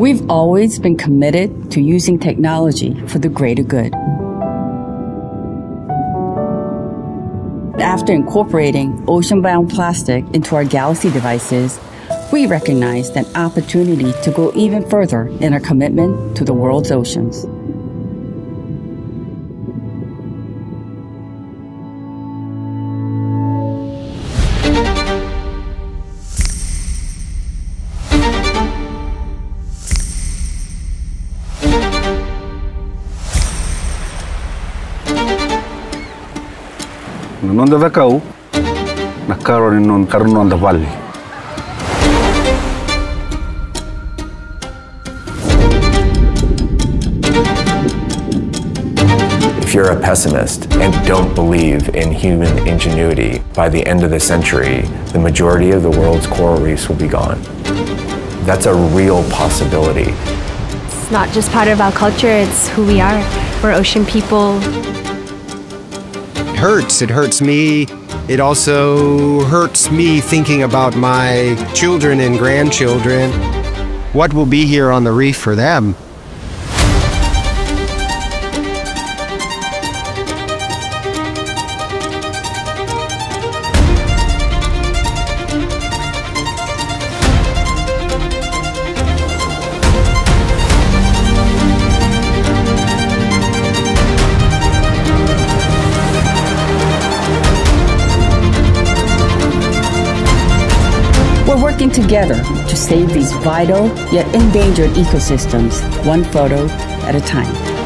We've always been committed to using technology for the greater good. After incorporating ocean-bound plastic into our Galaxy devices, we recognized an opportunity to go even further in our commitment to the world's oceans. Nonde vekau na karo ni non karno anda valley. If you're a pessimist and don't believe in human ingenuity, by the end of the century, the majority of the world's coral reefs will be gone. That's a real possibility. It's not just part of our culture, it's who we are. We're ocean people. It hurts. It hurts me. It also hurts me thinking about my children and grandchildren. What will be here on the reef for them? We're working together to save these vital yet endangered ecosystems, one photo at a time.